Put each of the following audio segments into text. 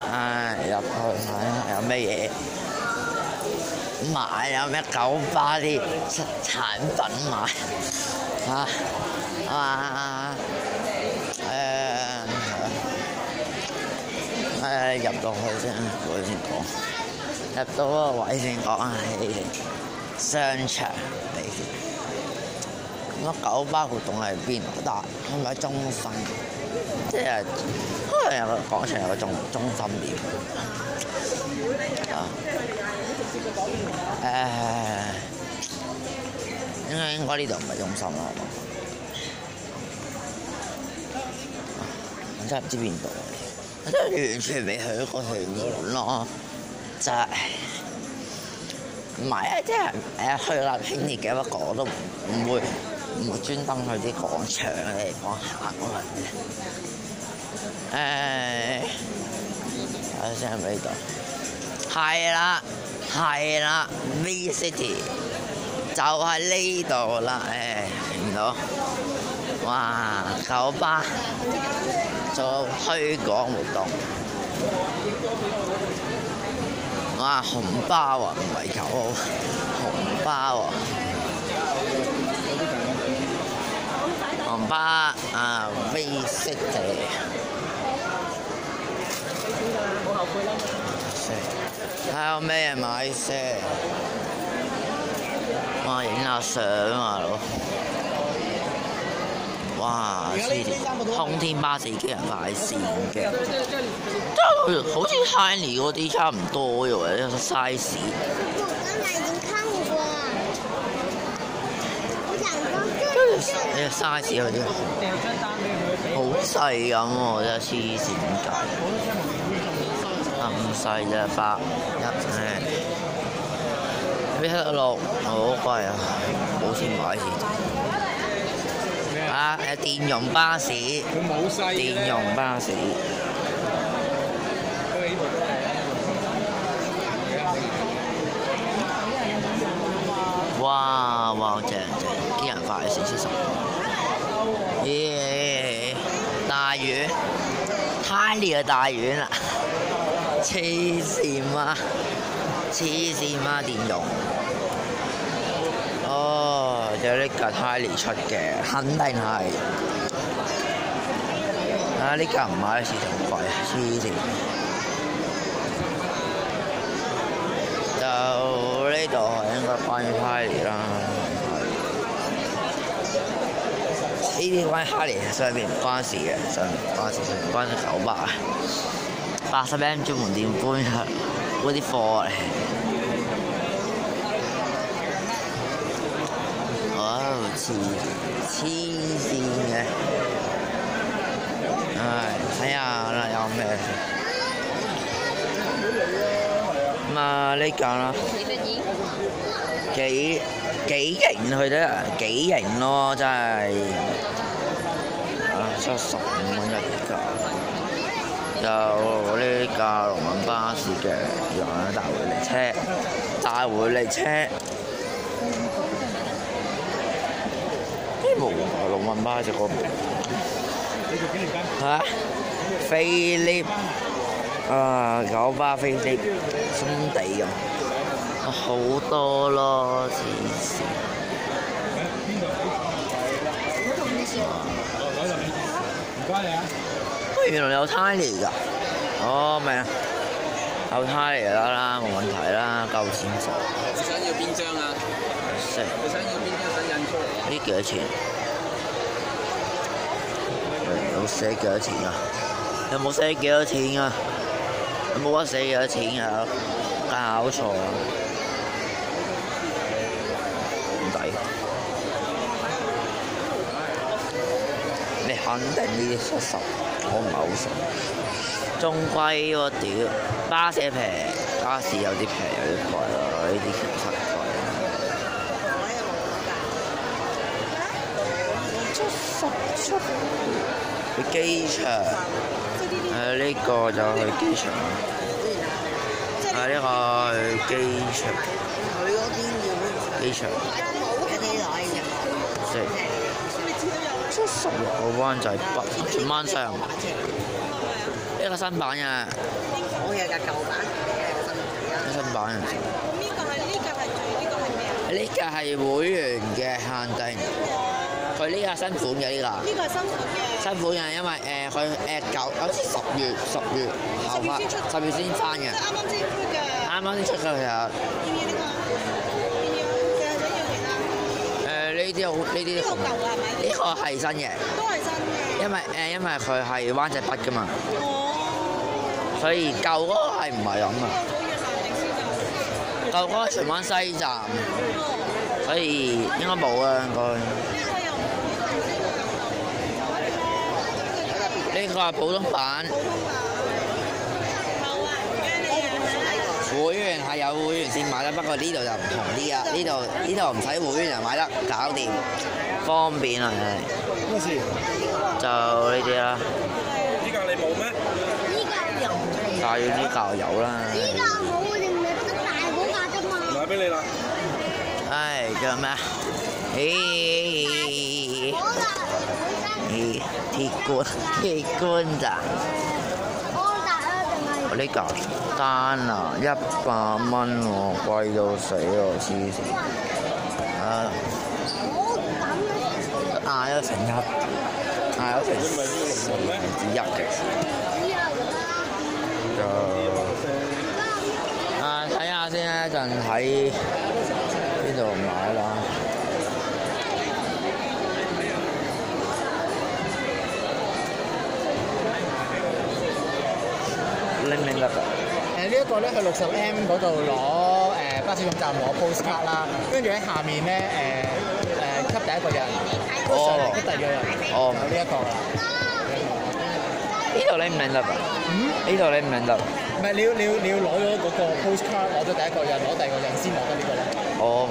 唉，入去睇下有咩嘢買，有咩九巴啲產品買嚇啊诶诶入到去先，我先講。入到嗰個位先講係商場嚟嘅。咁啊，九巴活動係邊度？但係咪喺中心？即係可能有個廣場有個中中心點啊。誒、應該應該呢度。唔係中心啦，我真係唔知邊度，我真係完全未去過屯門咯，真係。唔係啊，即係誒去立興業嘅，不過我都唔會唔會專登去啲廣場嘅地方行過去嘅。誒，睇下先係咪呢度？係啦，係啦，V City 就喺呢度啦。誒，見唔到？哇！九巴做推廣活動。哇！紅包啊，唔係九，紅包啊！紅包啊，V City。睇下有咩嘢買先。哇！影下相啊，佬。哇！黐線，通天巴士機人快線嘅，真係好似 Tiny 嗰啲差唔多嘅喎，呢個 size。Size 好細咁喎，真係黐線計。咁細啫，百一誒，呢一六好貴啊，冇錢買先。啊誒，電容巴士，電容巴士。哇哇正正，快線先十。耶！大丸，Tiny 嘅大丸啦，黐線嗎？黐線嗎？電容。哦，有呢架 Tiny 出嘅，肯定係。啊！呢架唔買市場貴，黐線。就呢度係應該關於 Tiny 啦。呢啲關於 Tiny 上面唔關事嘅，上面唔關事，上面關事九百啊。八十 M 專門店搬去嗰啲貨嚟。哦！黐黐線嘅，唉，睇下啦，有咩？咁啊，呢架啦，幾幾型佢得幾型咯，真係七十五蚊一架。有呢架龍運巴士嘅，有大回力車，大回力車。冇龍運巴士嗰邊嚇，飛 lift 啊，九巴飛 lift 鬆地咁，好多咯，黐線。唔該你啊！喂，原來有 Tiny 㗎，哦明啊，有 Tiny 得啦，冇問題啦，夠錢數。你想要邊張啊？識你想要邊張想印出嚟？呢幾多錢？有寫幾多錢啊？有冇寫幾多錢啊？有冇得寫幾多錢啊？搞錯啊！唔抵。你肯定呢啲七十，我唔係好信。仲貴喎屌！巴士平，巴士有啲平有啲貴咯，呢啲其實貴。七十出。去機場，誒呢個就去機場，啊呢個去機場，機場。七十六號灣仔北，荃灣西洋呢個新版嘅。佢有架舊版嘅新版啊！呢個係呢個係最呢個係咩啊？呢個係會員嘅限定，佢呢個係新款嘅呢個。呢個係新款嘅。新款嘅，因為誒佢誒九好似十月十月後翻，十月先翻嘅，啱啱先出嘅。啱啱先出嘅其實。呢啲好呢啲呢個舊㗎係咪？呢個係新嘅，都係新嘅。因為誒因為佢係灣仔筆噶嘛，哦。所以舊嗰個係唔係咁啊？舊嗰個荃灣西站，哦。所以應該冇啊應該。呢個又唔呢個係普通版，普通版。好啊，唔該你啊。有會員先買啦，不過呢度就唔同啲啊，呢度呢度唔使會員就買得，搞掂，方便啊係。咩事？就呢啲啦，依家你冇咩？依家有，但係依家有啦。依家冇，我哋唔係得大嗰架啫嘛。買俾你啦。唉，叫咩啊？咦嗰架佢咦，鐵罐鐵罐咋？呢嚿單啊，一百蚊喎，貴到死喎，黐線！啊，我咁咧？嗌咗成一，嗌咗成四分之一嘅。就啊，睇下先啦，一陣喺邊度買啦。拎唔拎得㗎？誒呢一個咧，去六十 M 嗰度攞誒巴士總站攞 postcard 啦，跟住喺下面咧誒誒吸第一個人，跟住上嚟給第二個人，哦有呢一個啦。呢度你唔明得啊？嗯，呢度你唔明得？唔係你要你要你要攞咗嗰個 postcard，攞咗第一個人，攞第二個人先攞得呢個咯。哦。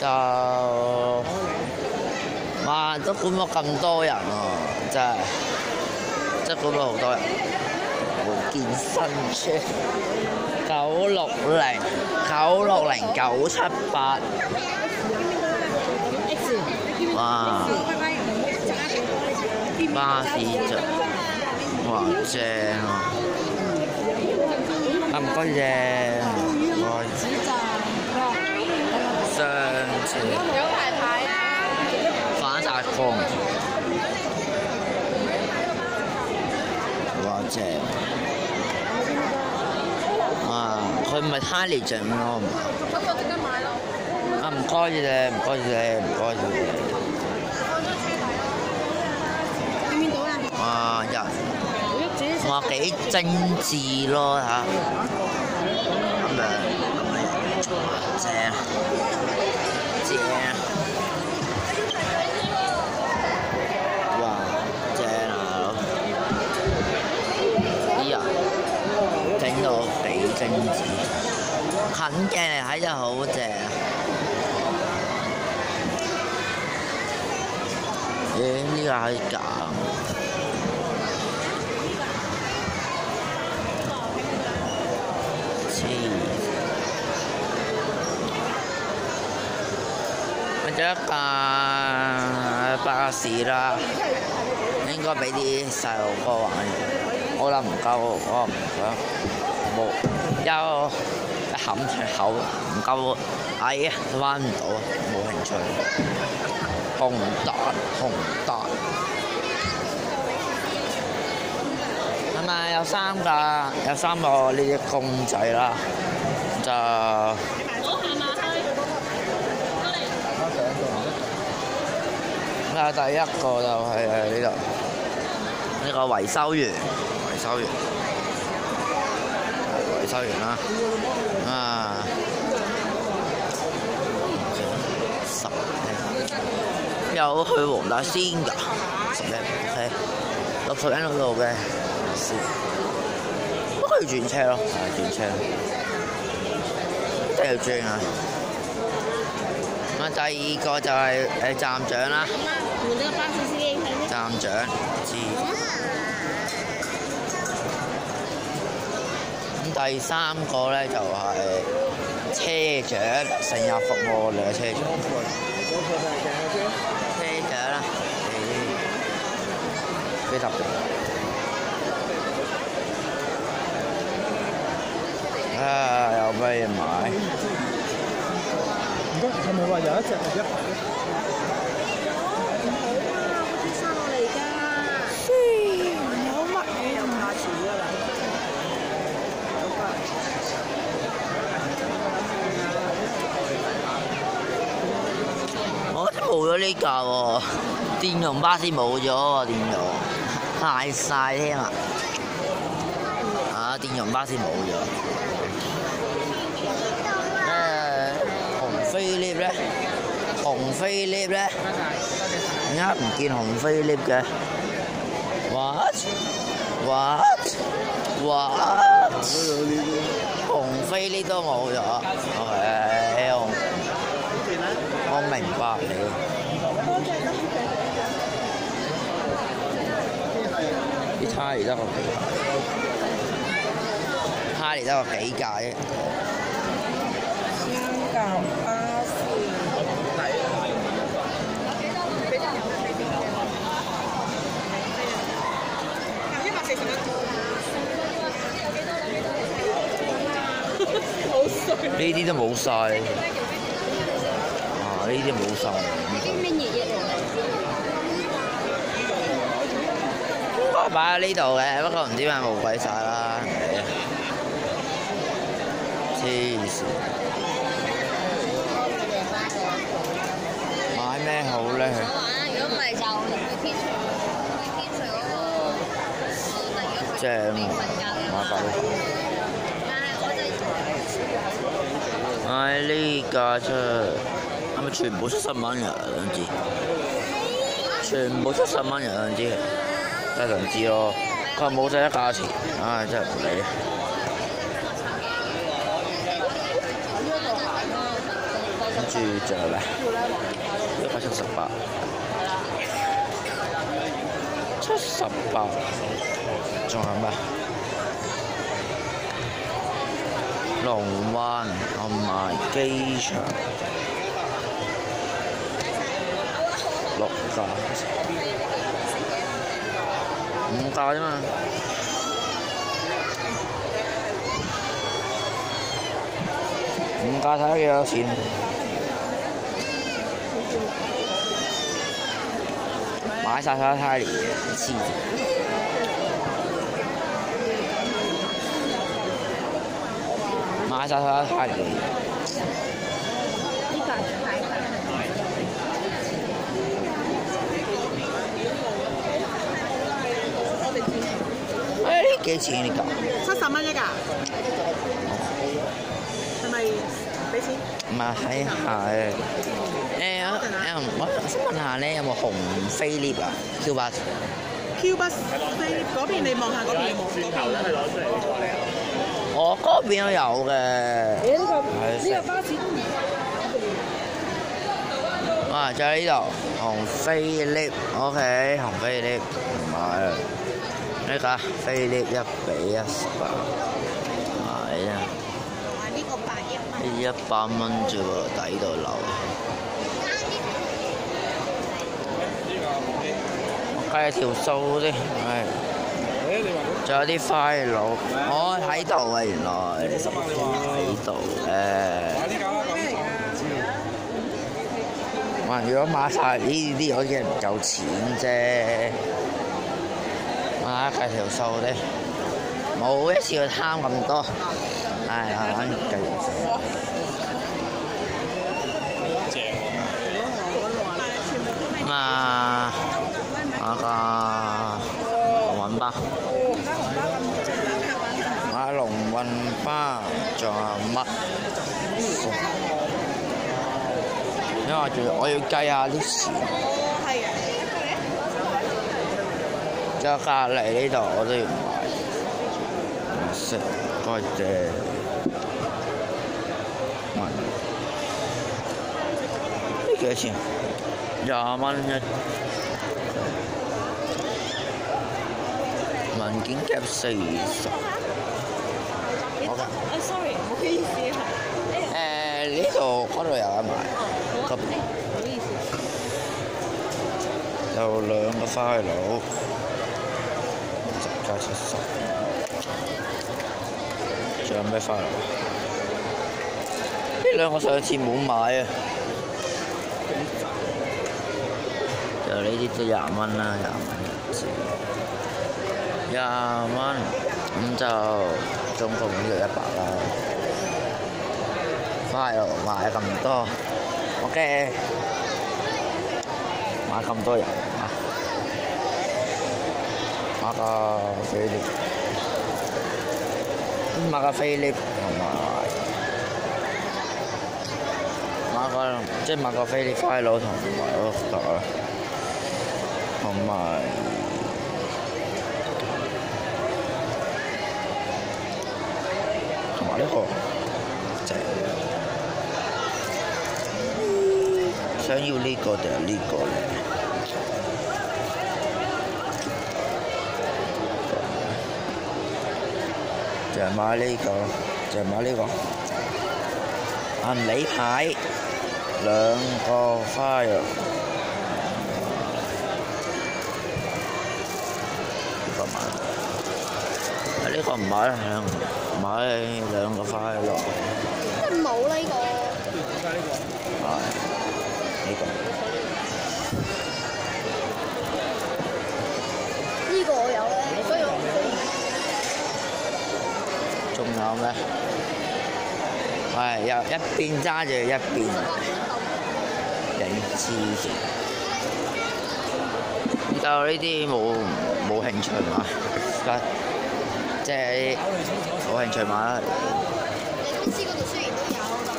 就哇，都估唔到咁多人啊！真係，真係估唔到好多人。冇健身車，九六零九六零九七八，哇！巴士站，哇正啊！啊唔該正，唔該。雙車。有排睇啊！反晒光，哇正！啊，佢唔係 Harley 整咯，咁我即刻買咯。啊唔該你，唔該你，唔該你。見唔見到啊？哇人，哇幾精緻咯嚇，咁樣，正正，近鏡嚟睇真係好正啊！咦？呢個係假？黐！或者一架巴士啦，應該俾啲細路哥玩。我諗唔夠，我唔想冇有一冚出口唔夠矮啊，彎唔到啊，冇興趣。紅達紅達。係咪有三個有三個呢啲公仔啦？就啊，第一個就係呢度呢個維修員，維修員，收完啦，啊，十有去黃大仙㗎，十零 OK，六十零嗰度嘅。都可以轉車咯，係轉車，真係要轉啊！咁啊，第二個就係誒站長啦，站長知。第三個咧就係車長，成日服務我哋嘅車長。車長啦，誒幾特別。啊！有咩嘢買？唔該，係咪話有一隻係一百嘅？生落嚟㗎。我覺得冇咗呢架喎，電動巴士冇咗喎，電動賣晒添啊！啊，電動巴士冇咗。誒，紅飛鵲咧，紅飛鵲咧，點解唔見紅飛 lift 嘅？What? What? What? 紅飛鵲都冇咗。OK，我我明白你。啲差嚟得個幾架，差嚟得個幾架啫。一百四十蚊。呢啲都冇晒，啊！呢啲冇晒，啲咩嘢嘢擺喺呢度嘅，不過唔知點解冇鬼晒啦。黐線！買咩好咧？如果唔係就去天天水嗰個正喎，買爆呢架出，全部七十蚊人兩支？全部七十蚊人兩支，真係想知咯。佢話冇寫價錢，唉，真係唔理。跟住仲有咩？一百七十八，七十八，仲有咩？龍灣同埋機場六架，五架啫嘛。五架睇下幾多錢？買晒佢太年黐線。買晒佢太年。誒幾錢呢嚿？七十蚊一架，係咪俾錢？唔係睇下誒誒誒，我想問下咧，有冇紅飛 lift 啊？Q 八 Q 巴飛嗰邊，你望下嗰邊有冇？嗰邊我嗰邊都有嘅。誒呢個係呢個巴士都唔啊，就喺呢度紅飛 lift，OK，紅飛 lift 買啦。呢架飛 lift 一比一十八，買啊！呢一。百蚊啫喎，抵到流。我計下條數先，唉。仲有啲 file，我喺度啊，原來喺度誒。哇！如果買晒呢啲，我已經唔夠錢啫。啊，計條數先，冇一次去貪咁多。唉，慢慢計條數。咁啊，買個龍運巴，買龍運巴，仲有乜？因為仲要我要計下啲錢。係啊，仲有隔離呢度我都要買。食多謝。問呢幾多錢？廿蚊一。文件夾四十。好㗎。啊，sorry，唔好意思啊。誒呢度嗰度有得買，嗰邊唔好意思。有兩個花佬，加七十。仲有咩花流？呢兩個上次冇買啊！就呢啲都廿蚊啦，廿蚊一支，廿蚊咁就總共就一百啦。花流買咁多，OK，買咁多人啊！買個菲力，買個菲力同埋買個即係買個菲力快佬同埋嗰個同埋同埋呢個正，想要呢個定係呢個咧？就係買呢個，就係買呢個銀梨牌兩個花肉。呢個買，啊呢個唔買啦，兩買兩個花肉。真係冇啦呢個。係呢個。呢個我有咧，所以我仲有咩？係又一邊揸住一邊影黐線。就呢啲冇冇興趣嘛，即係冇興趣買啦。你公司嗰度雖然都有，但係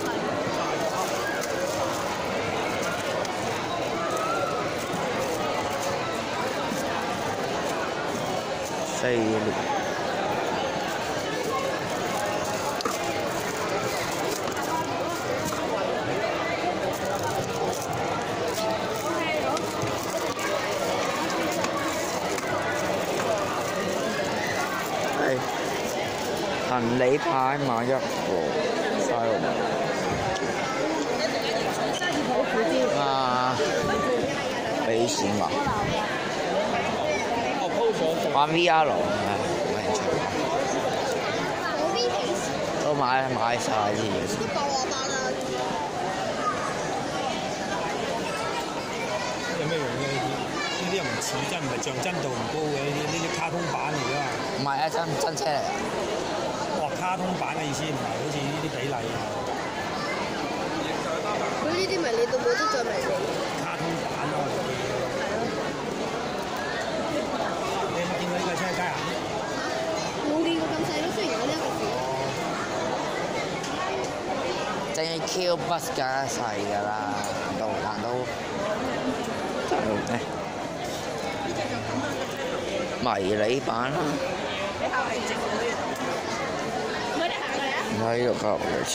菲力。係行李牌買一個，快樂啊！俾錢啊！玩 VR 咯，係冇興趣。嗰邊幾時都買買晒啲嘢。有咩用嘅呢啲？又唔似真，唔係像真度唔高嘅呢啲，卡通版嚟㗎嘛。唔係啊，真真車嚟㗎。哦，卡通版嘅意思唔係好似呢啲比例啊，佢呢啲迷你到冇得再迷你。卡通版咯。你有冇見過呢個車街啊？冇見過咁細咯，雖然有呢一個字。正 Q bus 梗係細㗎啦，行到行到就咩迷你版啦。唔喺呢度交幾錢？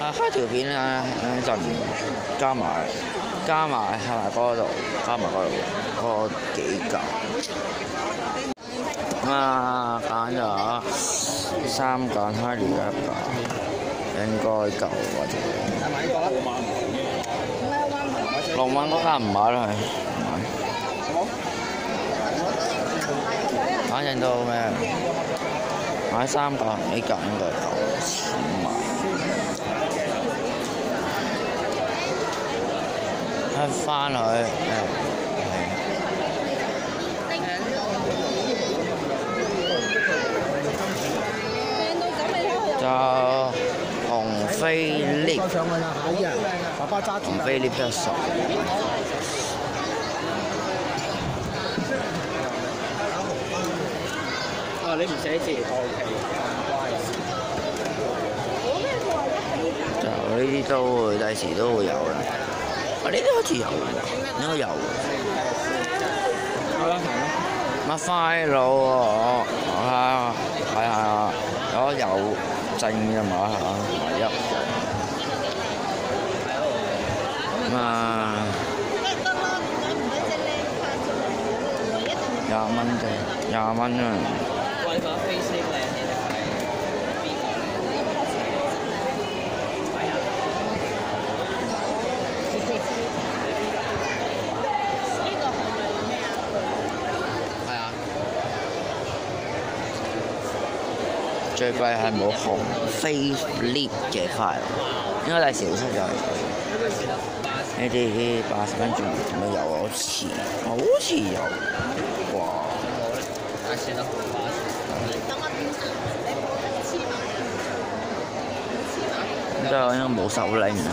啊，開條片啊，一陣加埋加埋係咪嗰度？加埋嗰度嗰幾嚿。啊，揀咗三揀開連一嚿，應該夠或者六蚊嗰間唔買啦，係唔買。反正都咩？買三嚿呢嚿應該夠錢買。一翻去。就紅菲力，上去啦，係啊，爸爸揸住紅菲力比較熟。哦，你唔寫字，OK，就呢啲都會第時都會有啦。啊，呢啲好似有喎，應該有喎。好啦，行啦。乜快佬喎？啊，係啊，如果有證嘅買下唯一。咁啊，廿蚊嘅，廿蚊啊！喂，把 face 靚啲就係邊個？最貴係冇紅飛 lift 嘅快，應該係小七就係呢啲八十蚊仲有冇有？好似好似有，哇！但係得好巴咁就應該冇手拎啊！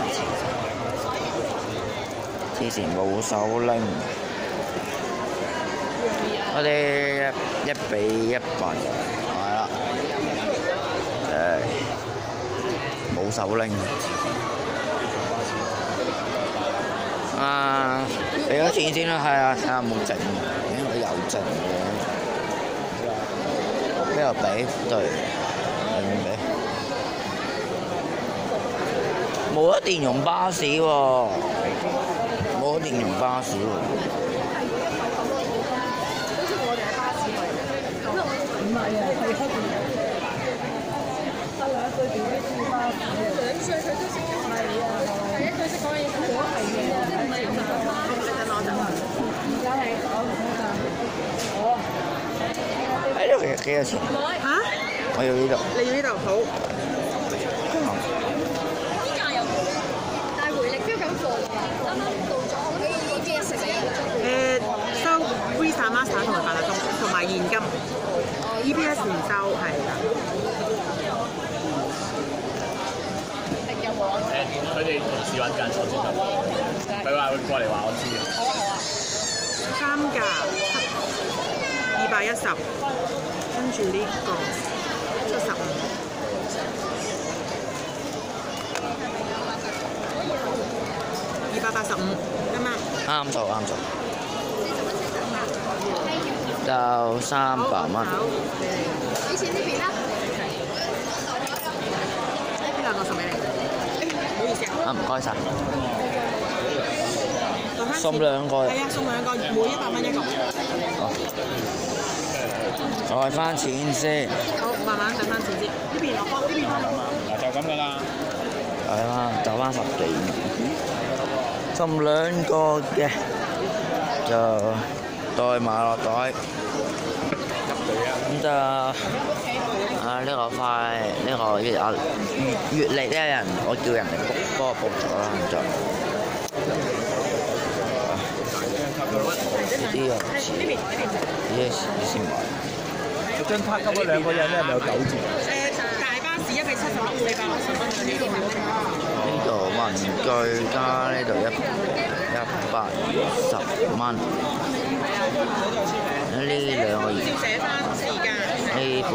之前冇手拎，我哋一比一百人，係啦，手拎。啊，俾咗錢先啦，係啊，睇下有冇剩，應該有剩嘅。邊度俾？對，唔俾？冇得電容巴士喎，冇得電容巴士喎。幾多錢？嚇？我要呢度。你要呢度好。但係回力標咁貨㗎，啱啱到咗，我哋要啲嘢食幾日誒收 Visa、Master 同埋八達通，同埋現金。EPS 唔收，係啦。佢哋同事揾緊坐先得，佢話會過嚟話我知嘅。三價二百一十，跟住呢個七十五，二百八十五，啱啱？啱做啱做，就三百蚊。好，以前呢邊啦，呢兩個送俾你。誒，唔好意思啊，啊，唔該晒。留翻錢送兩個係啊，送兩個，每一百蚊一個。好，袋翻錢先，好，慢慢等翻錢先。呢邊落方，呢邊落方。嗱就咁噶啦，係啦，走翻十幾蚊。送兩個嘅，就袋埋落袋。咁就啊呢個塊呢個月啊月月曆呢人，我叫人哋 book 幫我 book 咗啦，咁就呢啲啊唔似呢邊呢邊。呢啲先買。張卡給咗兩個人咧，係咪有九折？誒大巴士一比七十蚊，四百六十蚊，呢個係呢度文具加呢度一一百二十蚊，呢兩個月要寫翻時間。呢本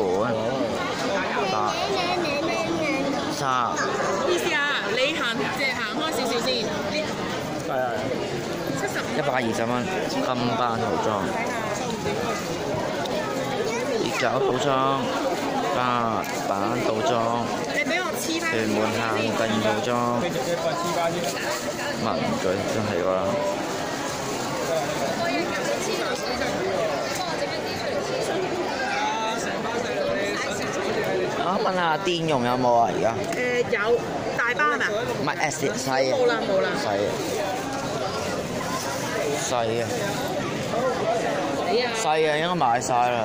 三唔好意思啊，你行即係行開少少先。呢係啊，七十一百二十蚊金班套裝，熱狗套裝八板倒裝，你俾我黐翻。屯門限定套裝，你直接放黐巴先。文具真係㗎啦。啊問下電容有冇啊？而家誒有大班啊？唔係 S 細啊，冇啦冇啦。細啊，細啊，細啊，應該買晒啦。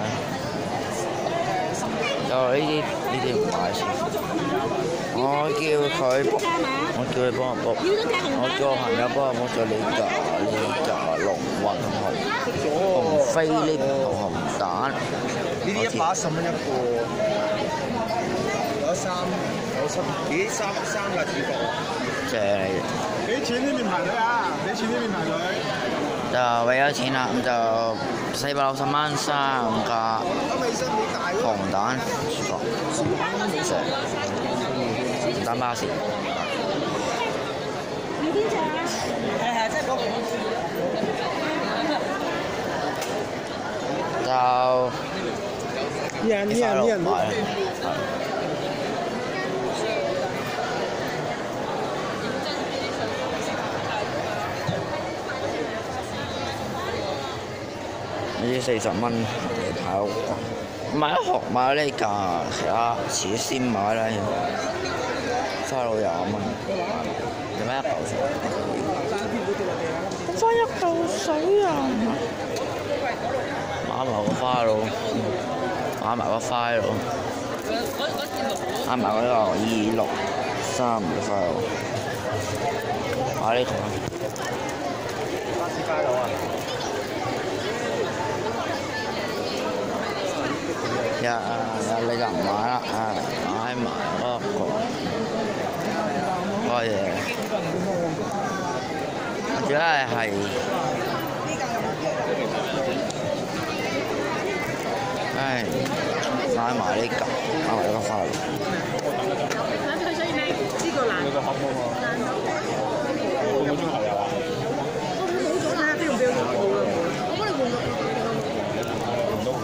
就呢啲呢啲唔買先。我叫佢 book，我叫佢幫我 book，我叫我朋友幫我 book 咗呢架呢架龍運紅紅飛呢同紅蛋。呢啲一百一十蚊一個，有三有七，咦三三架主角，正嚟嘅。俾錢呢邊排隊啊！俾錢呢邊排隊。就俾咗錢啦，咁就四百六十蚊三架？紅蛋薯角，成紅蛋巴士。係係，即係嗰就呢。四十蚊嚟跑，買一盒買呢架，其他遲啲先買啦。花佬廿蚊，有咩一嚿水？花一嚿水啊！買埋個花佬，買埋個花佬。啱埋嗰個二六三嘅快樂。啊呢個巴士街佬啊！有有你就唔買啦，啊買埋嗰個嗰個嘢。主要係係唉買埋呢嚿，買埋呢個快樂。呢個難，你個盒冇喎，半個鐘頭有啊？睇下標唔標到好啊！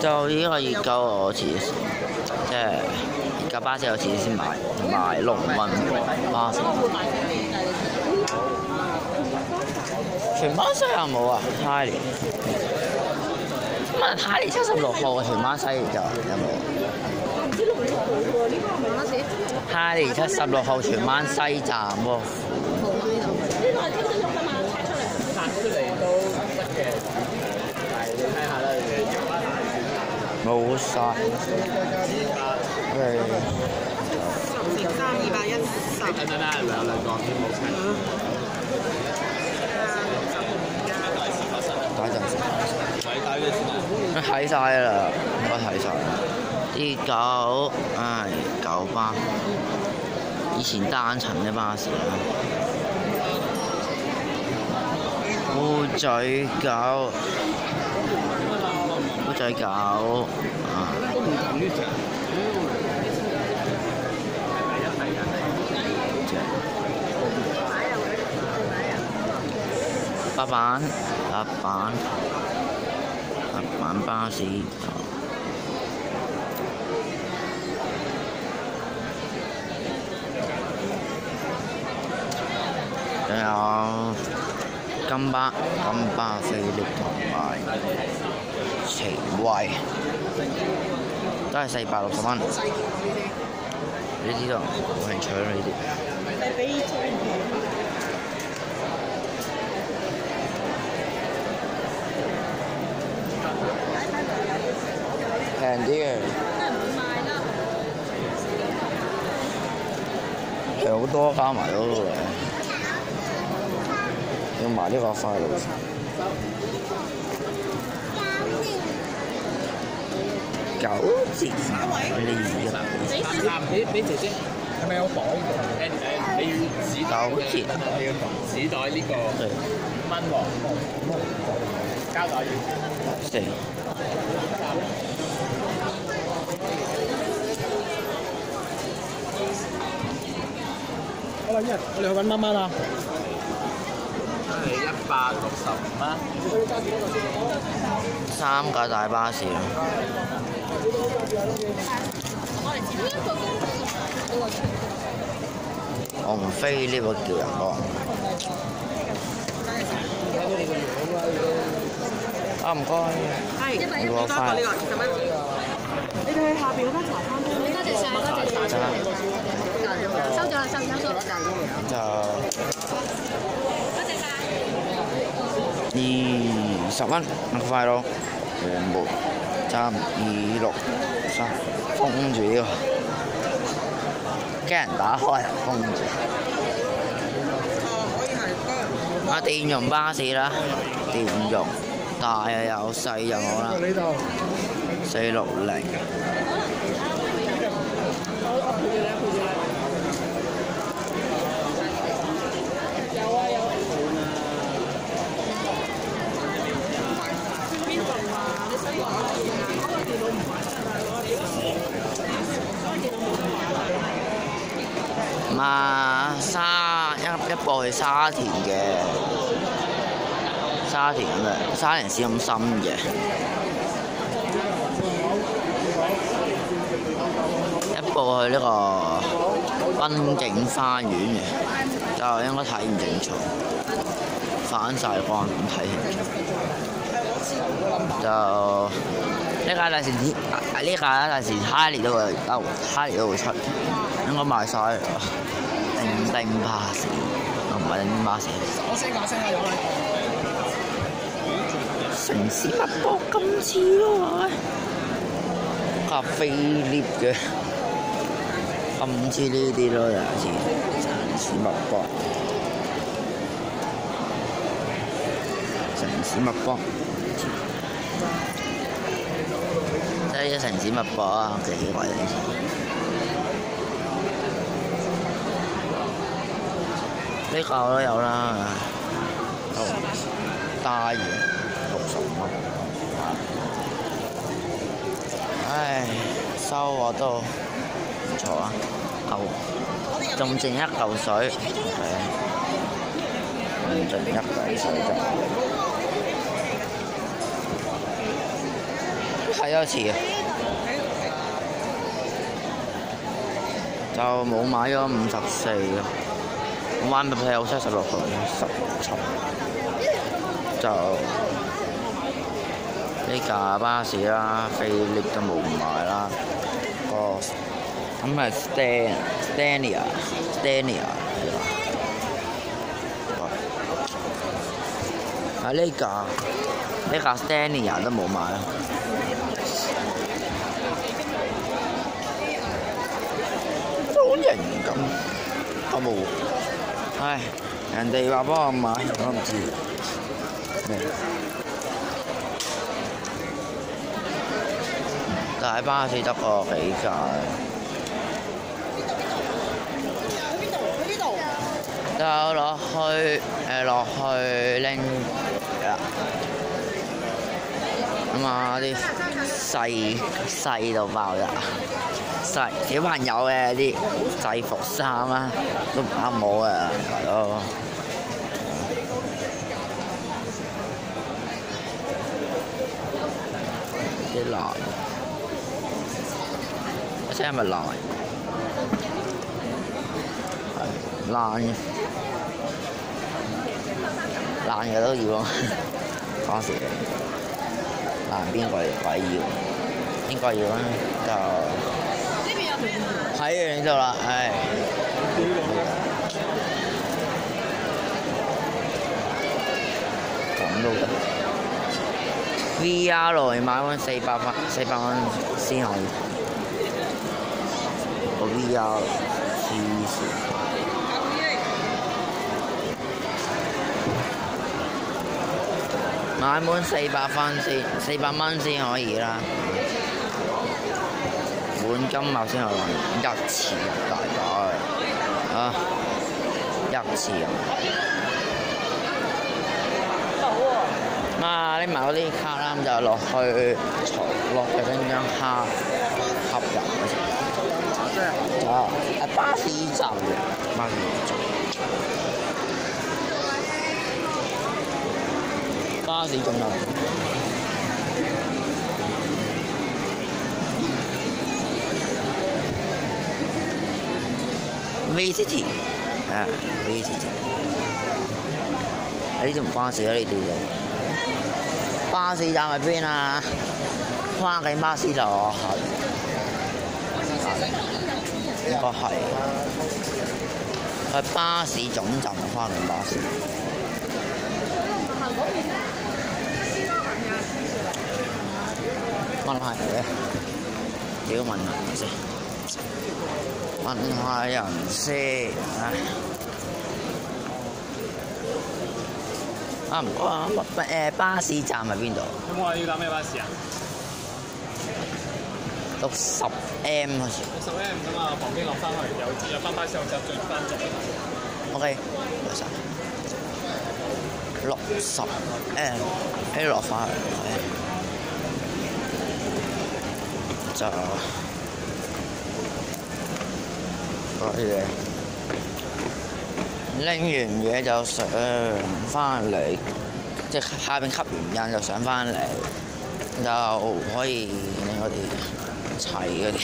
就呢個熱狗我遲，即係熱狗巴士我遲啲先買，同埋龍運巴士。荃灣西有冇啊？泰連。咁啊，泰連七十六號嘅荃灣西就有冇？泰連七十六號荃灣西站喎。拆出嚟都得嘅，但係你睇下啦，你哋冇晒。係十折三二百一十，等等啦，係咪有兩個添冇齊？打陣先。睇睇嘅先！睇晒啦，應該睇晒。啲狗，唉，狗巴，以前單層嘅巴士啦。烏嘴狗，烏嘴狗，啊，八板，八板。八板巴士。仲有金巴、金巴菲力同埋奇怪，都係四百六十蚊。呢啲都冇興趣，呢啲。平啲嘅。平好多加埋嗰個，要埋呢個快樂。九折呢俾俾姐姐係咪有房㗎？誒誒，你要。紙袋九折你要。紙袋呢個對五蚊喎，膠袋要。四。好啦，一我哋去揾媽媽啦。一百六十五蚊。三架大巴士！我唔飛呢個叫人幫。啊唔該，係呢個多過快呢個二十蚊。你哋去下邊嗰間茶餐廳。多謝晒，多。收咗啦，收收收。就多謝晒。二十蚊，咁快咯，全部三二六三，封住呢個，驚人打開啊，封住。啊，電容巴士啦，電容大又有，細又好啦，呢度四六零。嘛沙一一部去沙田嘅。沙田嘅沙田市咁深嘅，一部去呢個濱景花園嘅，就應該睇唔清楚，反晒光咁睇清。就呢架大時呢架大時哈利都會，哈利都會出，應該賣晒啦。叮叮巴士，唔係叮叮巴士。我聲下聲下有啦。城市不過今次咯，咖啡 lift 嘅今次呢啲咯，有時城市脈搏，城市脈搏，即係城市脈搏啊，幾鬼呢呢個都有啦，哦，大嘢六十五蚊，唉，收我都唔錯啊，嚿仲剩一嚿水，係啊，仲剩一嚿水啫，睇多次啊，就冇買咗五十四咯。灣北有七十六號，十七就呢架巴士啦，飛 lift 都冇買啦，個咁係 Stan Stania Stania 啊呢架呢架 Stania 都冇買啦，好型咁，我冇。唉，人哋話幫我買，我唔知。大巴士得個幾架。就落去誒落去拎。咁啊啲細細到爆炸。小朋友嘅啲制服衫啊，都唔啱我啊，係咯。啲爛，嗰隻係咪爛？係爛嘅，爛嘅都要咯。講時爛邊個鬼要？應該要啦，就。睇完呢度啦，唉。咁都得。VR 來買蚊四百蚊，四百蚊先可以。個 VR 黐線。買滿四百分先，四百蚊先可以啦。本金額先係一次大把啊！一次啊！啊！拎埋嗰啲卡啦，咁就落去坐落去拎張卡合入嗰時。啊！係巴士站嘅，巴士站。巴士仲有。V City，係啊，V City，呢啲唔巴士啊，呢啲就巴士站喺邊啊？跨境巴士就係，應該係，係巴士總站嘅跨境巴士。問下佢啊，屌問下先。問下人先，唉。啊唔該啊，誒巴士站喺邊度？有冇話要搭咩巴士啊？六十 M 好似。六十 M 咁啊，旁邊落翻去，有有翻巴士有就轉翻咗。OK，唔該曬。六十 M，誒落翻去，就。嘢，拎完嘢就上翻嚟，即係下邊吸完印就上翻嚟，就可以令我哋齊嗰啲。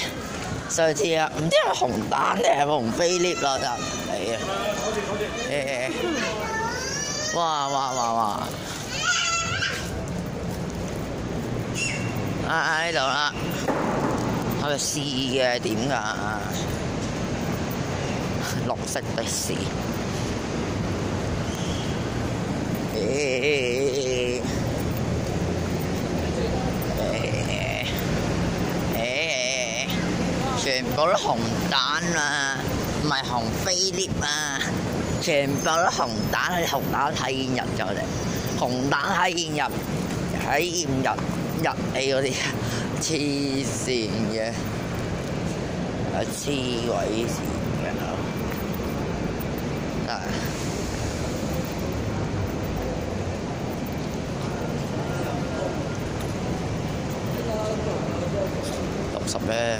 上次啊，唔知係紅蛋定係紅飛 lift 咯，就嚟啊！誒，哇哇哇哇！啊喺度啦，係咪試嘅點㗎？色的士，誒誒誒，全部都紅蛋啊，唔係紅飛碟啊，全部都紅蛋，係紅蛋體驗日咗嚟，紅蛋體驗日，體驗日日 A 嗰啲黐線嘅，啊黐鬼線嘅真係。六十咧，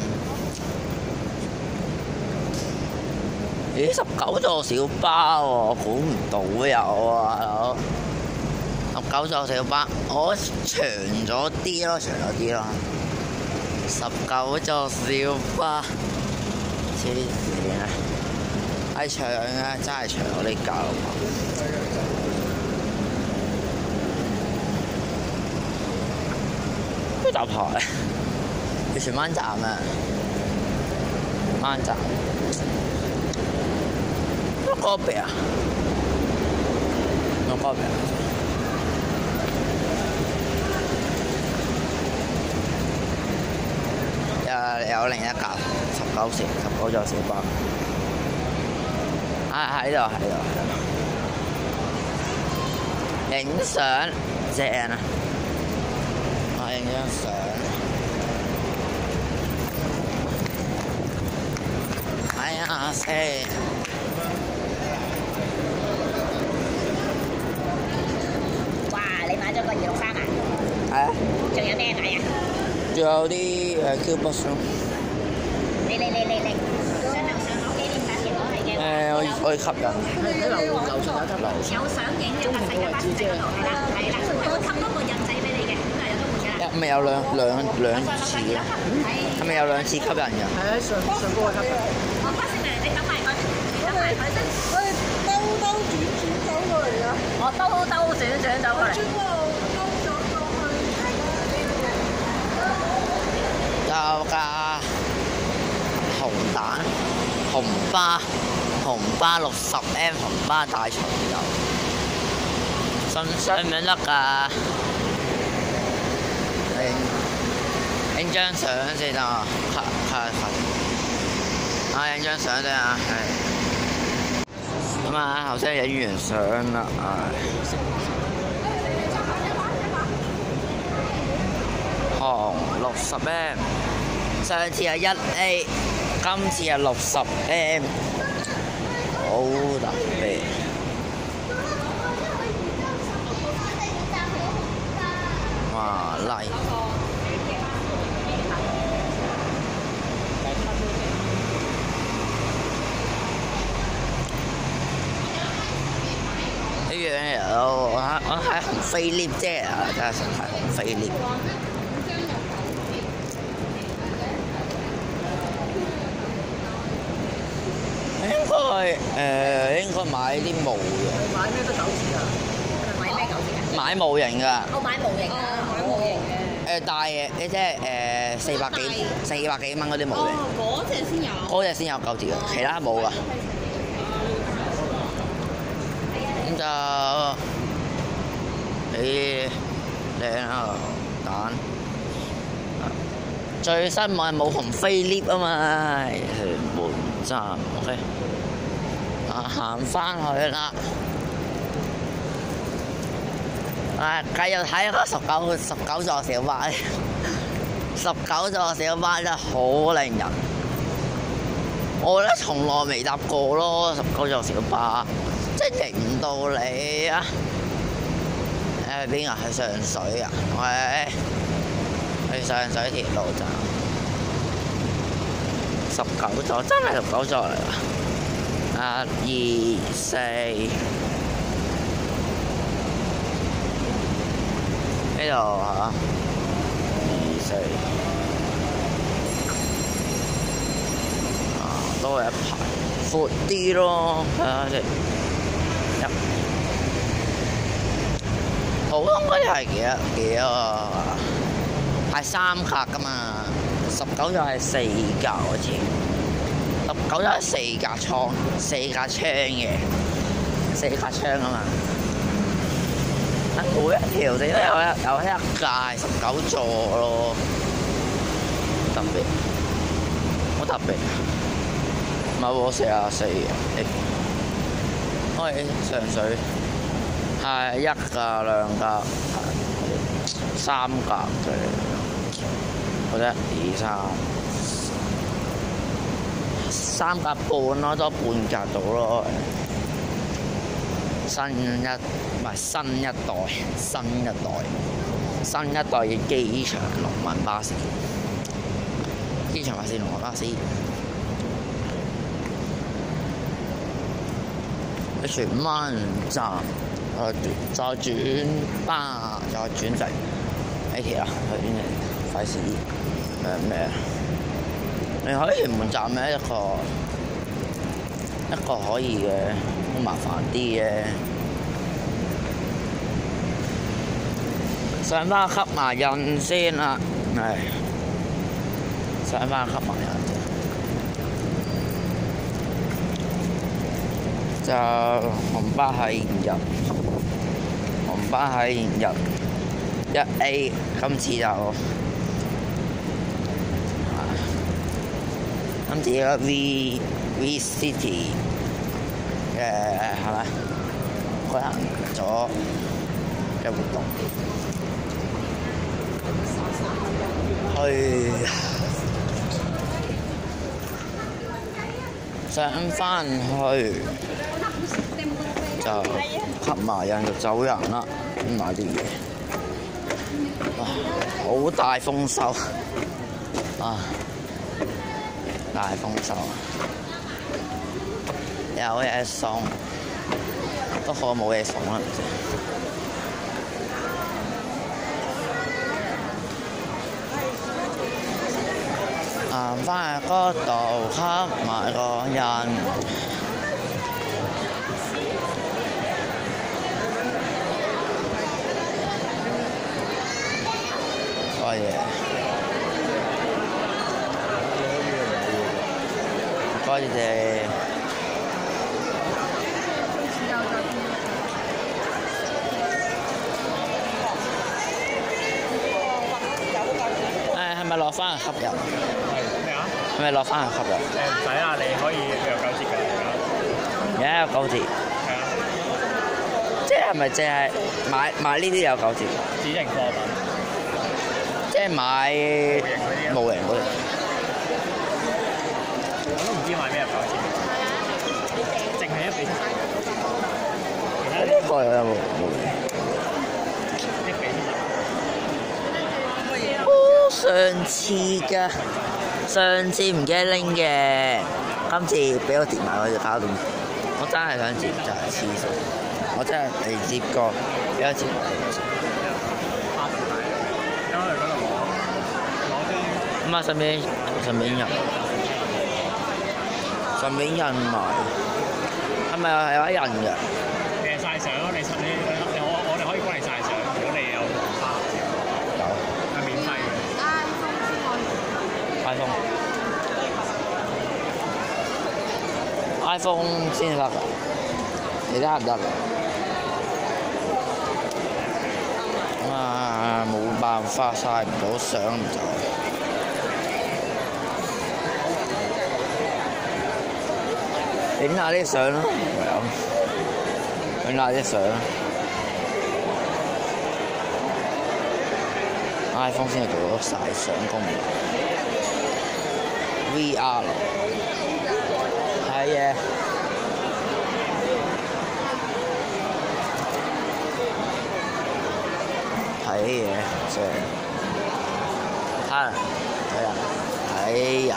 咦十九座小巴喎，估唔到有啊，十九座小巴，我長咗啲咯，長咗啲咯，十九座小巴，黐線啊！係長啊，真係長咗啲架都搭台，去荃灣站啊！灣站，有嗰邊啊？有嗰邊啊？有另一架十九時十九座小巴，啊喺度喺度喺度，影相正啊！我影張相。哎呀死！哇！你買咗個二六三啊？係啊，仲有咩買啊？仲有啲誒 Q bus 咯。你你你你你誒，我我要吸引。喺樓樓上有得樓。有相影嘅白色嘅巴士嗰度係啦係啦，我會冚多個印仔俾你嘅，咁啊有得換㗎啦。咪有兩兩兩次咯，係咪有兩次吸引嘅？係喺上上高嘅級別。我，哋兜兜轉轉走過嚟啊！我兜兜轉轉走過嚟。轉嗰度兜咗過去。有架紅蛋紅巴紅巴六十 M 紅巴大巡遊，信箱咪得㗎？影影張相先得啊！拍拍拍，啊影張相先啊，係。咁啊，頭先影完相啦，唉。行六十 M，上次係一 A，今次係六十 M，好特別。哇！嚟樣嘢我我我睇紅飛 lift 啫，真係飛 lift。應該誒、應該買啲模型，買咩都九折啊！買咩狗屎買模型㗎。啊？我買模型啊，買模型嘅。誒大嘅，你即係誒四百幾四百幾蚊嗰啲模型，嗰只先有。嗰隻先有九折嘅，其他冇㗎。咁就你靚啊蛋，最新網係冇紅飛 lift 啊嘛，屯門站 OK，啊行翻去啦。啊，繼續睇嗰十九十九座小巴，十九座小巴真係好令人，我覺得從來未搭過咯，十九座小巴，即係唔到你啊！誒邊個去上水啊？喂，去上水鐵路站，十九座真係十九座嚟㗎，啊二四。呢度嚇，二四，啊多一排，闊啲咯，睇下先，普通嗰啲係幾多幾多啊？係三格噶嘛，十九就係四格好似，十九就係四格倉，四格窗嘅，四格窗啊嘛。每一條地都有一有一架十九座咯，特別。我特別，唔係喎，四廿四。我哋上水係一格、兩格、三格嘅，或者二三三格半咯，多半格到咯。新一唔係新一代，新一代，新一代嘅機場龍運巴士，機場巴士龍運巴士。荃灣站，誒再轉巴，再轉直 A 鐵啦，去邊嚟？費事誒咩？你可以屯門站咧一個一個可以嘅，好麻煩啲嘅。上翻吸埋印先啦，係上翻吸埋印先。就紅巴係現入，紅巴係現入一 A，今次就今次個 V V City 嘅係咪舉行咗嘅活動，去上翻去。就吸埋人就走人啦，買啲嘢。哇！好大豐收啊！大豐收，有嘢送，都好冇嘢送啦。行翻去嗰度吸埋個人。多謝，多謝。誒係咪落翻去吸入？係咩啊？係咪落翻去吸入？誒唔使啦，你可以有九折嘅而而家有九折，家。係啊，即係咪淨係買買呢啲有九折？指定貨品。即係買模型嗰啲。我都唔知買咩有九折，淨係一比七。其他呢個有冇模型？一比七。哦，上次㗎，上次唔記得拎嘅，今次俾我跌埋我就搞掂。我真係想接，就係黐線，我真係未接過，俾我接埋。因為嗰度攞攞啲咁啊，順便順便印，順便印埋，係咪有得印嘅？誒曬相咯，你你你我我哋可以幫你曬相，如果你有卡有係免費嘅。iPhone 先得㗎，其他唔得。咁啊，冇辦法曬唔到相就。影下啲相咯，唯有影下啲相。iPhone 先係做到晒相功能，VR 係嘅。睇嘢正，睇人睇人睇人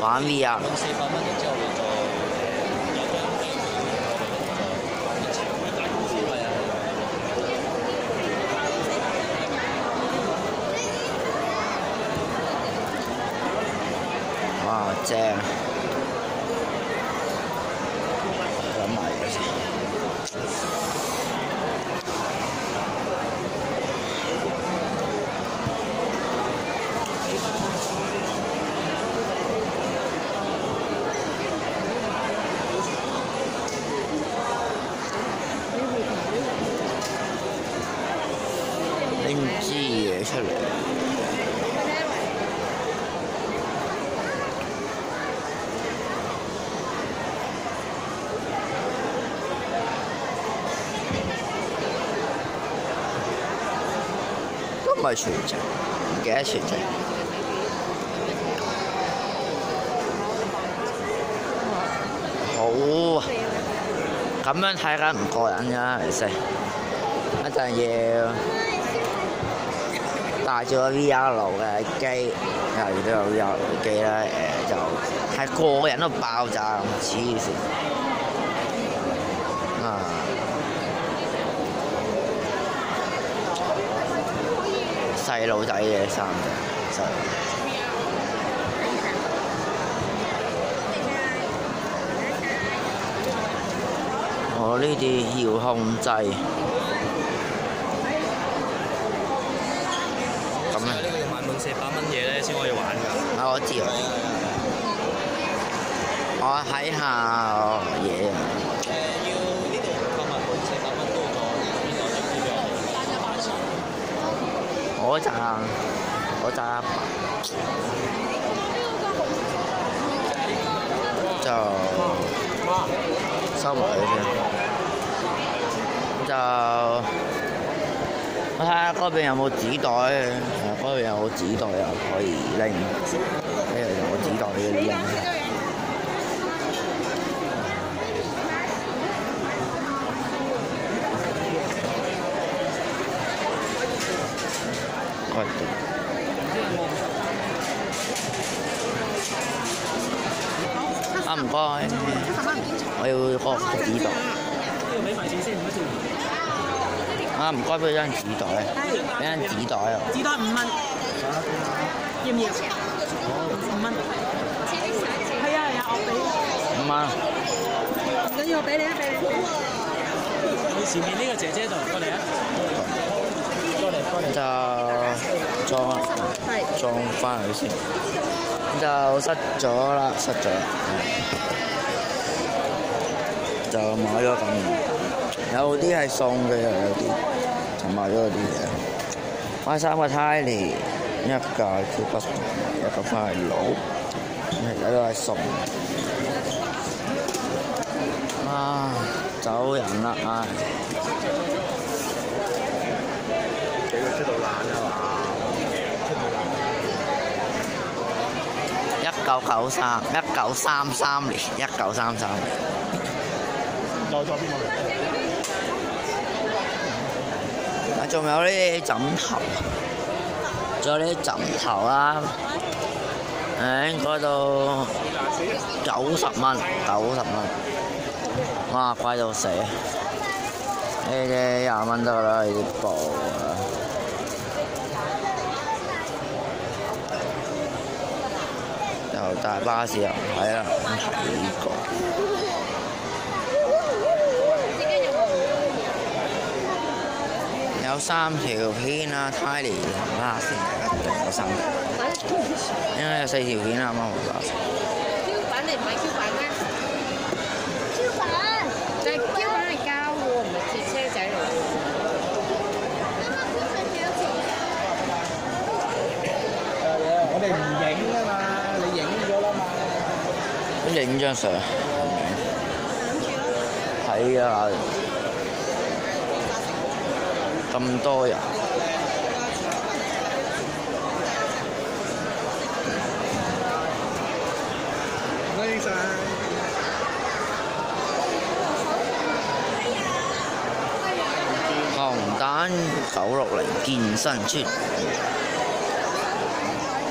玩 VR 百蚊，然之後你再有張機係啊。哇，正！諗埋嘅先。拎支嘢出嚟。全程，唔記得全程。好啊！咁樣睇緊唔過癮㗎，係咪先？一陣要帶住個 VR 嘅機，又都有 VR 機咧，誒、就係過癮到爆炸咁黐線細路仔嘅衫就細。路我呢啲要控制，咁呢？咧，個要買滿四百蚊嘢咧先可以玩㗎。啊我知啊，我喺下我賺我賺就收埋佢先。咁就我睇下嗰邊有冇紙袋，嗰邊有冇紙袋又可以拎，呢度有冇紙袋嘅拎。該啊唔該，我要個紙袋。啊唔該，俾張紙袋，俾張紙袋啊！紙袋五蚊，要唔要？五蚊。係啊係啊，我俾。五蚊，唔緊要，我俾你啊，俾你。你前面呢個姐姐度，過嚟啊！過嚟過嚟。就裝係。裝翻去先，咁就失咗啦，失咗啦，就買咗咁，有啲係送嘅，又有啲就買咗嗰啲嘢，買三個 Tiny，一架 Q 筆，一個翻去攞，咁而家都係送。啊，走人啦，唉、幾個出到爛啊嘛！一九九三，一九三三年，一九三三。攞咗邊個？啊，仲有呢啲枕頭，仲有啲枕頭啦，誒應該都九十蚊，九十蚊，哇貴到死！呢啲廿蚊得啦，呢啲布啊。又大巴士又唔睇啦，睇呢個。有三條片啦，Tiny 同拉線一定有三條，應該有四條片啦，啱啱冇拉線。Q 版你唔買 Q 版咩？Q 版，但係 Q 版係膠喎，唔係鐵車仔嚟嘅。我哋唔影啊嘛，你影咗啦嘛。咁影張相，睇啊！咁多人，呢晒。紅蛋九六零健身村，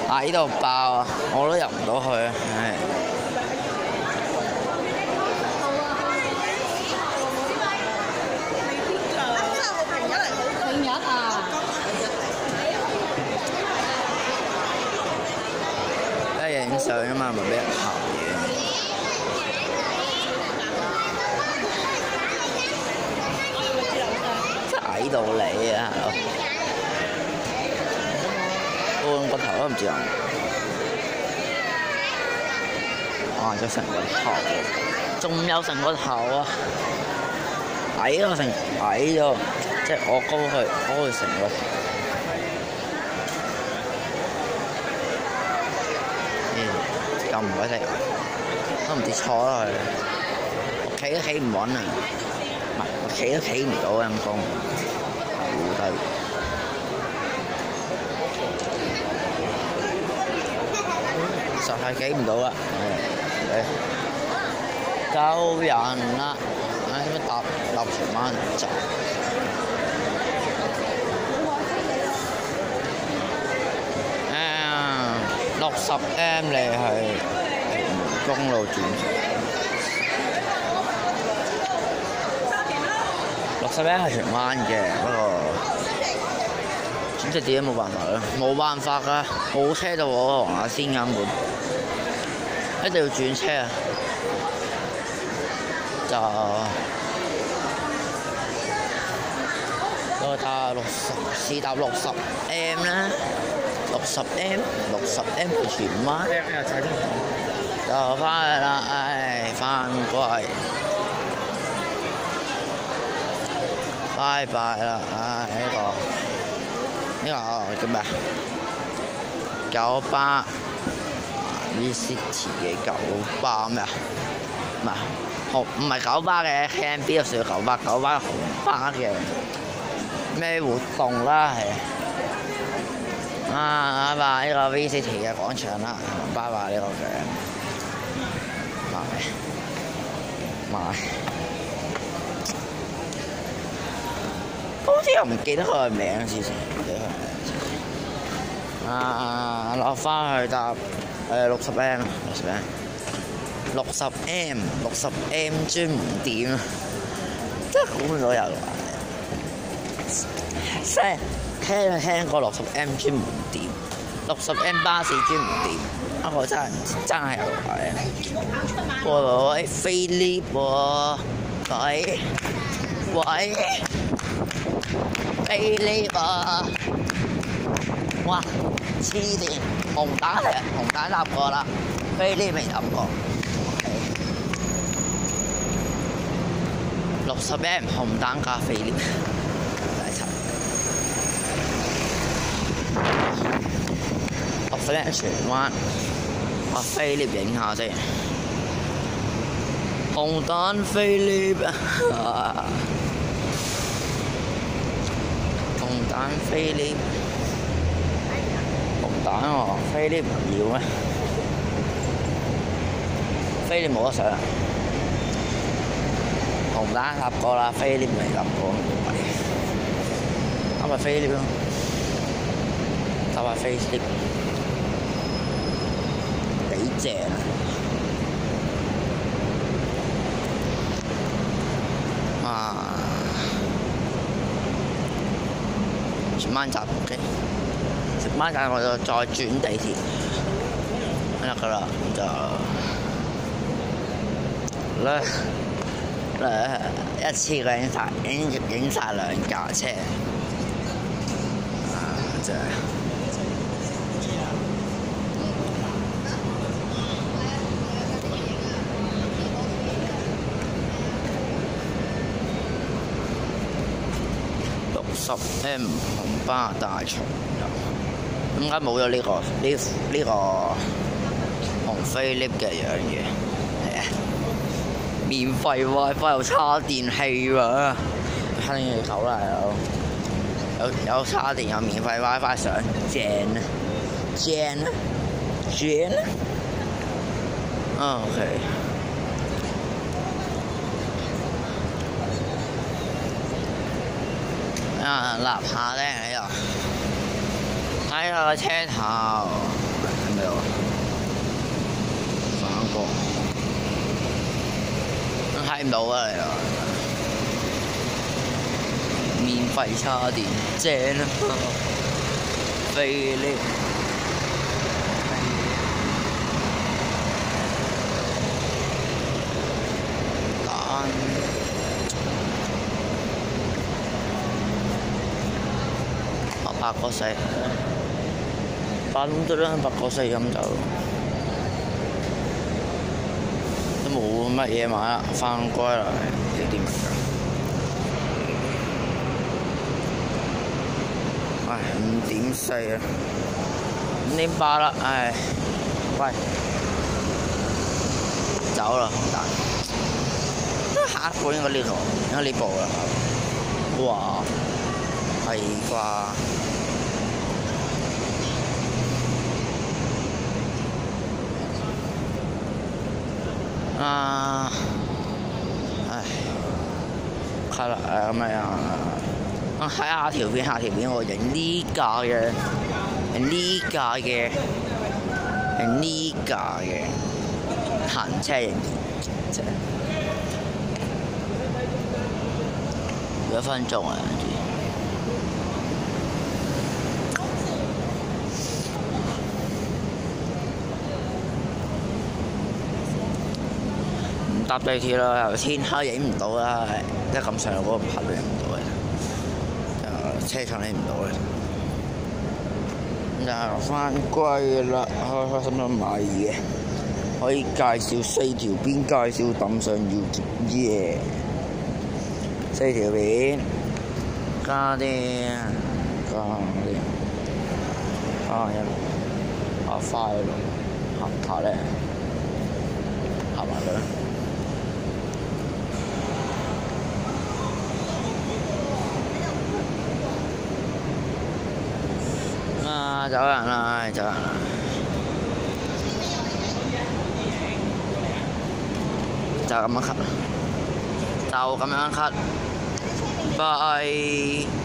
啊！呢度爆啊，我都入唔到去啊，唉。平日啊，一日影相啊嘛，咪俾人拍嘢。睇到你啊！半個頭都唔知。啊。哇！咗成個頭，仲有成個頭啊！矮咗成矮咗，即係我高佢，高佢成個頭。唔鬼識，都唔知錯啦佢，企都企唔穩啊，唔係我企都企唔到啊咁講，好低。實係企唔到啦，救人啦！唉，搭搭船灣走。十 M 你係公路轉。六十 M 係荃灣嘅，不過轉隻點都冇辦法啦，冇辦法噶，冇車到我黃亞仙根本，一定要轉車啊！就我搭六十，試搭六十 M 啦，十 M，六十 M 去荃灣，咩咩仔中就翻去啦，唉，翻歸。拜拜啦！唉，呢、個呢、個叫咩？九巴 V City 嘅九巴咩啊？唔係九巴嘅 Can B 有少九巴，九巴係紅巴嘅咩活動啦係啊！拜拜呢個 V City 嘅廣場啦，拜拜呢個嘅買買。好似又唔記得佢個名之前，記得佢名。啊，落翻去搭誒六十 M，六十 M，六十 M，六十 M 專門店，真係估唔到有。聽就聽過六十 M 專門店，六十 M 巴士專門店，啊我真係真係有來啊！喂喂，飛 lift 喎，喂喂。飛 lift 啊！哇，黐線，紅蛋嚟，紅蛋搭過啦，飛 lift 未搭過。六十 M 紅蛋加飛 lift，第七。六十 M 荃灣，我飛 lift 影下先。紅蛋飛 lift 啊！紅蛋飛 lift，紅蛋喎，飛 lift 唔要咩？飛 lift 冇得上，紅蛋搭過啦，飛 lift 未搭過，咁咪飛 lift 咯，搭下飛 lift 幾正啊！啊！荃灣站 OK，荃灣站我就再轉地鐵，得噶啦，咁就咧咧一次過影晒影影曬兩架車，啊真係六十 M 紅巴大重遊，點解冇咗呢個呢呢、個紅飛 lift 嘅樣嘢？係啊，免費 WiFi 有叉電器喎，叉電器狗啦有，有有叉電有免費 WiFi 上，正啊正啊正啊，OK。啊，立下咧喺度，睇下個車頭係咪喎？反光，睇唔到啊你啊。免費叉電正啊！飛呢？但我八個四，八咁多啦，八個四咁就都冇乜嘢買啦，翻歸啦，幾點㗎？唉，五點四啊，五點八啦，唉，喂，走啦，但。下一個應該呢度，應該呢部啦，哇，係啩？啊，唉，係啦，誒咁樣啊，睇下條片，下條片我影呢架嘅，影呢架嘅，影呢架嘅行車影片，一分鐘啊！唔搭地鐵啦，又天黑影唔到啦，即係咁上嗰個拍都影唔到嘅，車廠影唔到嘅。咁就翻歸啦，開開心心買嘢，可以介紹四條片，介紹抌上 YouTube 耶，四條片。加啲加啲。啊一啊快樂合拍咧，合埋佢啦。啊，走人啦，走人啦！就咁樣 cut，就咁樣 cut，拜。